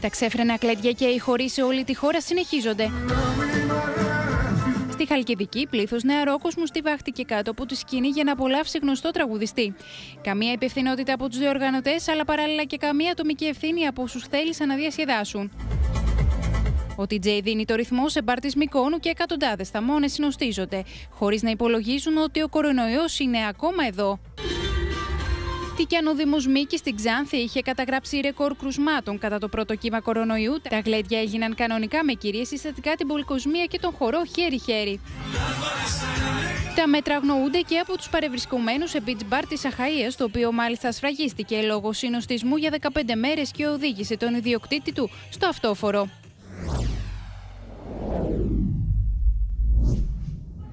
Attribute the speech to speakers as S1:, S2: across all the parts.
S1: Τα ξέφρενα κλαιδιά και οι χωρί σε όλη τη χώρα συνεχίζονται. Στη Χαλκιδική, πλήθος νεαρόκοσμου στιβάχτηκε κάτω από τη σκηνή για να απολαύσει γνωστό τραγουδιστή. Καμία υπευθυνότητα από τους διοργανωτές, αλλά παράλληλα και καμία ατομική ευθύνη από όσους θέλησαν να διασκεδάσουν. Ο TJ δίνει το ρυθμό σε μπάρ Μικόνου και εκατοντάδες θαμώνες συνοστίζονται, χωρίς να υπολογίζουν ότι ο κορονοϊός είναι ακόμα εδώ. Τι κι αν ο Δήμος Μίκη στην Ξάνθη είχε καταγράψει ρεκόρ κρουσμάτων κατά το πρώτο κύμα κορονοϊού, τα γλέντια έγιναν κανονικά με κυρίε συστατικά την πολυκοσμία και τον χορό χέρι-χέρι. Τα μέτρα αγνοούνται και από τους παρευρισκομένους σε beach bar της Αχαία, το οποίο μάλιστα σφραγίστηκε λόγω συνοστισμού για 15 μέρες και οδήγησε τον ιδιοκτήτη του στο αυτόφορο.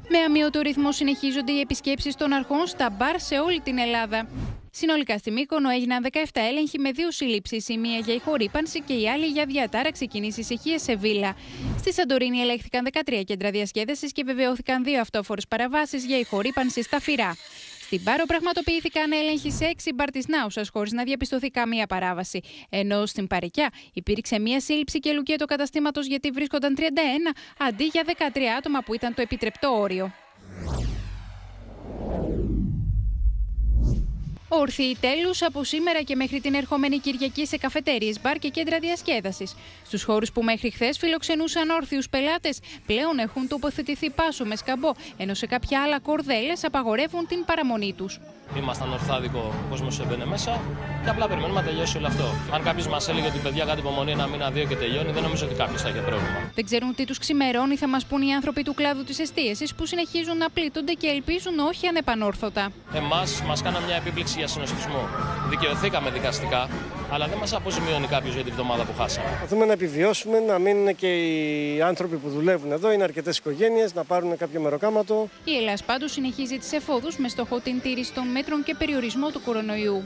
S1: Με αμύωτο ρυθμό συνεχίζονται οι επισκέψεις των αρχών στα μπαρ σε όλη την Ελλάδα. Συνολικά στη Μύκονο έγιναν 17 έλεγχοι με δύο σύλληψεις, η μία για ηχορύπανση και η άλλη για διατάραξη κοινή ησυχία σε βίλα. Στη Σαντορίνη ελέγχθηκαν 13 κέντρα διασκέδασης και βεβαιώθηκαν δύο αυτόφορες παραβάσεις για ηχορύπανση στα φυρά. Στην Πάρο πραγματοποιήθηκαν έλεγχοι σε έξι μπαρ της Νάουσας χωρίς να διαπιστωθεί καμία παράβαση. Ενώ στην Παρικιά υπήρξε μία σύλληψη και λουκέτο καταστήματος γιατί βρίσκονταν 31 αντί για 13 άτομα που ήταν το επιτρεπτό όριο. Ορθιοι τέλους από σήμερα και μέχρι την ερχόμενη Κυριακή σε καφετέρειες, μπαρ και κέντρα διασκέδασης. Στους χώρους που μέχρι χθες φιλοξενούσαν όρθιους πελάτες, πλέον έχουν τοποθετηθεί πάσο με σκαμπό, ενώ σε κάποια άλλα κορδέλες απαγορεύουν την παραμονή τους.
S2: Ήμασταν ορθάδικο, ο κόσμος έμπαινε μέσα και απλά περιμένουμε να τελειώσει όλο αυτό. Αν κάποιος μας έλεγε ότι παιδιά κάτι υπομονή ένα μήνα, δύο και τελειώνει, δεν νομίζω ότι κάποιος θα είχε πρόβλημα.
S1: Δεν ξέρουν τι τους ξημερώνει, θα μας πούν οι άνθρωποι του κλάδου της εστίασης που συνεχίζουν να πλήττονται και ελπίζουν όχι ανεπανόρθωτα.
S2: Εμάς μας κάναν μια επίπληξη για συνοστισμό. Δικαιωθήκαμε δικαστικά, αλλά δεν μας αποζημιώνει κάποιος για τη βδομάδα που χάσαμε.
S3: Προσπαθούμε να επιβιώσουμε, να μείνουν και οι άνθρωποι που δουλεύουν εδώ, είναι αρκετές οικογένειες, να πάρουν κάποιο μεροκάματο.
S1: Η Ελλάδα πάντως συνεχίζει τις εφόδους με στόχο την τήρηση των μέτρων και περιορισμό του κορονοϊού.